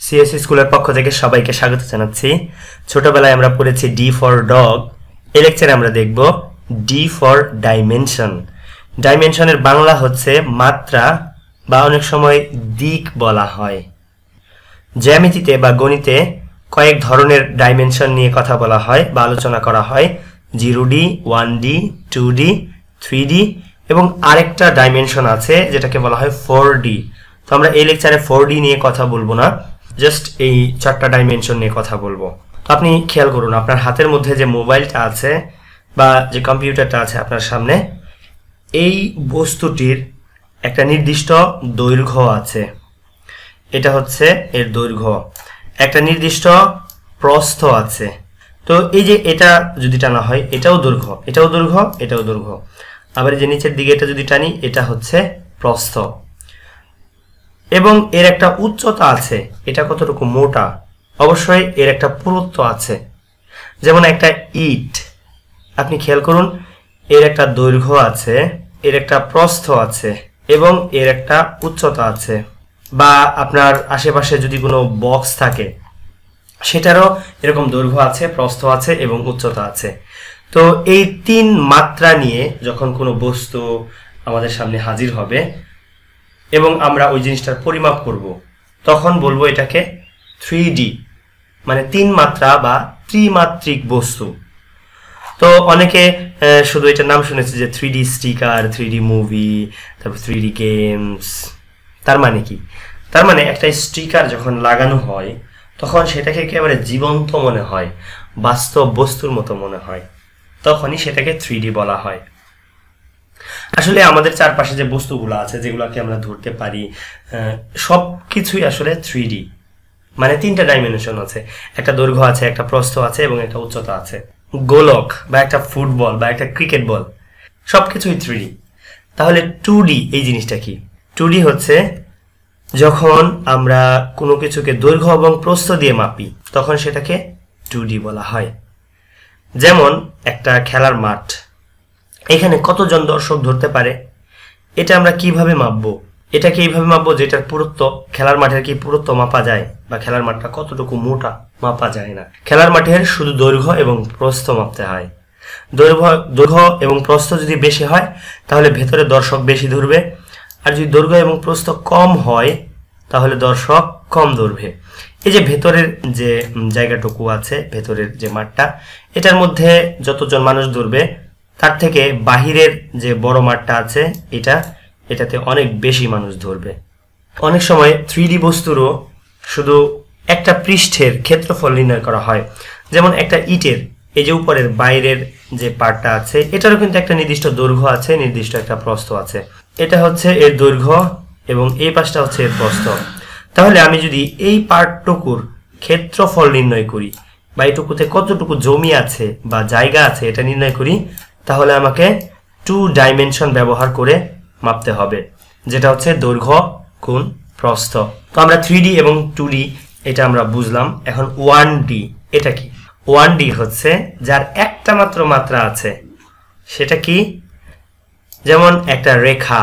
CS স্কুলের পক্ষ থেকে সবাইকে স্বাগত জানাচ্ছি। ছোটবেলায় আমরা পড়েছি ডি ফর ডগ এ লেকচারে আমরা দেখব ডি ফর ডাইমেনশন ডাইমেনশনের বাংলা হচ্ছে মাত্রা বা অনেক সময় দিক বলা হয়। জ্যামিতিতে বা গণিতে কয়েক ধরনের ডাইমেনশন নিয়ে কথা বলা হয় বা আলোচনা করা হয়। Zero D, one D, two D, three D এবং আরেকটা ডাইমেনশন আছে যেটাকে বলা হয় ফোর ডি। তো আমরা এই লেকচারে ফোর ডি নিয়ে কথা বলব না। জাস্ট এই চারটা ডাইমেনশন নিয়ে কথা বলব। আপনি খেয়াল করুন, আপনার হাতের মধ্যে যে মোবাইলটা আছে বা যে কম্পিউটারটা আছে আপনার সামনে, এই বস্তুটির একটা নির্দিষ্ট দৈর্ঘ্য আছে। এটা হচ্ছে এর দৈর্ঘ্য। একটা নির্দিষ্ট প্রস্থ আছে। তো এই যে এটা যদি টানা হয়, এটাও দৈর্ঘ্য এটাও দৈর্ঘ্য এটাও দৈর্ঘ্য। আবার যে নিচের দিকে এটা যদি টানি, এটা হচ্ছে প্রস্থ। এবং এর একটা উচ্চতা আছে। এটা কতটুকু মোটা? অবশ্যই এর একটা পুরুত্ব আছে। যেমন একটা ইট। আপনি খেয়াল করুন, এর একটা দৈর্ঘ্য আছে, এর একটা প্রস্থ আছে, এবং এর একটা উচ্চতা আছে। বা আপনার আশেপাশে যদি কোনো বক্স থাকে, সেটারও এরকম দৈর্ঘ্য আছে, প্রস্থ আছে এবং উচ্চতা আছে। তো এই তিন মাত্রা নিয়ে যখন কোনো বস্তু আমাদের সামনে হাজির হবে এবং আমরা ওই জিনিসটার পরিমাপ করব। তখন বলব এটাকে থ্রি মানে তিন মাত্রা বা ত্রিমাত্রিক বস্তু। তো অনেকে শুধু এটার নাম শুনেছে যে three D sticker three D movie তারপর থ্রি ডি গেমস তার মানে কি? তার মানে একটা স্টিকার যখন লাগানো হয়, তখন সেটাকে একেবারে জীবন্ত মনে হয়, বাস্তব বস্তুর মতো মনে হয়। তখনই সেটাকে থ্রি বলা হয়। আসলে আমাদের চারপাশে যে বস্তুগুলো আছে, যেগুলোকে আমরা ধরতে পারি সব কিছুই আসলে থ্রি মানে তিনটা ডাইমেনশন আছে। একটা দৈর্ঘ্য আছে, একটা প্রস্থ আছে এবং একটা উচ্চতা আছে। গোলক বা একটা ফুটবল বা একটা ক্রিকেট বল, সবকিছুই থ্রি তাহলে টু এই জিনিসটা কি? টু হচ্ছে যখন আমরা কোনো কিছুকে দৈর্ঘ্য এবং প্রস্থ দিয়ে মাপি, তখন সেটাকে টু বলা হয়। যেমন একটা খেলার মাঠ এখানে কতজন দর্শক ধরতে পারে? এটা আমরা কীভাবে মাপবো? এটাকে এইভাবে মাপবো যেটার পুরুত্ব? খেলার মাঠের কি পুরুত্ব মাপা যায়? বা খেলার মাঠটা কতটুকু মোটা মাপা যায় না? খেলার মাঠের শুধু দৈর্ঘ্য এবং প্রস্থ মাপতে হয়। দৈর্ঘ্য দৈর্ঘ্য এবং প্রস্থ যদি বেশি হয়, তাহলে ভেতরে দর্শক বেশি ধরবে। আর যদি দৈর্ঘ্য এবং প্রস্থ কম হয়, তাহলে দর্শক কম ধরবে। এই যে ভেতরের যে জায়গাটুকু আছে, ভেতরের যে মাঠটা, এটার মধ্যে যতজন মানুষ ধরবে তার থেকে বাহিরের যে বড় মাঠটা আছে, এটা, এটাতে অনেক বেশি মানুষ ধরবে। অনেক সময় থ্রি বস্তুরও শুধু একটা পৃষ্ঠের ক্ষেত্রফল নির্ণয় করা হয়। যেমন একটা ইটের, এই যে উপরের বাইরের যে পার্টটা আছে, এটারও কিন্তু একটা নির্দিষ্ট দৈর্ঘ্য আছে, নির্দিষ্ট একটা প্রস্থ আছে। এটা হচ্ছে এর দৈর্ঘ্য এবং এই পাশটা হচ্ছে এর প্রস্থ। তাহলে আমি যদি এই পার্টটুকুর ক্ষেত্রফল নির্ণয় করি, বা এইটুকুতে কতটুকু জমি আছে বা জায়গা আছে, এটা নির্ণয় করি তাহলে আমাকে টু ডাইমেনশন ব্যবহার করে মাপতে হবে, যেটা হচ্ছে দৈর্ঘ্য গুণ প্রস্থ। তো আমরা থ্রি এবং টু এটা আমরা বুঝলাম, এখন ওয়ান ডি এটা কি? ওয়ান ডি হচ্ছে যার একটা মাত্র মাত্রা আছে, সেটা কি? যেমন একটা রেখা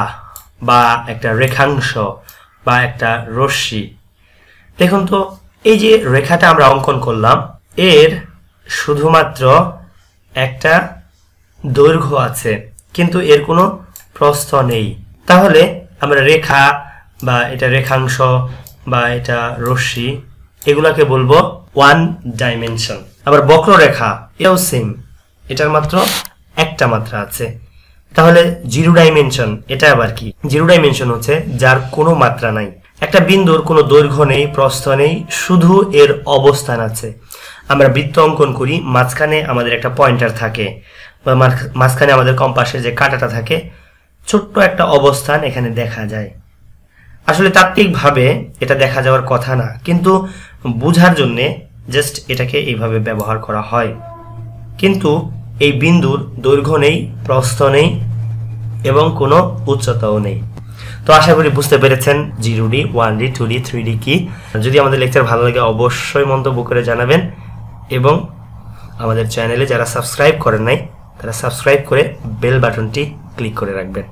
বা একটা রেখাংশ বা একটা রশ্মি। দেখুন তো, এই যে রেখাটা আমরা অঙ্কন করলাম, এর শুধুমাত্র একটা দৈর্ঘ্য আছে, কিন্তু এর কোনো প্রস্থ নেই। তাহলে আমরা রেখা বা এটা রেখাংশ বা এটা রশ্মি, এগুলাকে বলব ওয়ান ডাইমেনশন আবার বক্ররেখা, এটাও সেম এটার মাত্র একটা মাত্রা আছে। তাহলে জিরো ডাইমেনশন এটা আবার কি? জিরো ডাইমেনশন হচ্ছে যার কোনো মাত্রা নাই। একটা বিন্দুর কোনো দৈর্ঘ্য নেই, প্রস্থ নেই, শুধু এর অবস্থান আছে। আমরা বৃত্ত অঙ্কন করি, মাঝখানে আমাদের একটা পয়েন্টার থাকে। বা মাঝ- মাঝখানে আমাদের কম্পাসের যে কাঁটাটা থাকে, ছোট্ট একটা অবস্থান এখানে দেখা যায়। আসলে তাত্ত্বিকভাবে এটা দেখা যাওয়ার কথা না, কিন্তু বোঝার জন্যে জাস্ট এটাকে এইভাবে ব্যবহার করা হয়। কিন্তু এই বিন্দুর দৈর্ঘ্য নেই, প্রস্থ নেই, এবং কোনো উচ্চতাও নেই। তো আশা করি বুঝতে পেরেছেন, zero D, one D, two D, three D কি। যদি আমাদের লেকচার ভালো লাগে অবশ্যই মন্তব্য করে জানাবেন, এবং আমাদের চ্যানেলে যারা সাবস্ক্রাইব করেন নাই তারা সাবস্ক্রাইব করে বেল বাটনটি ক্লিক করে রাখবেন।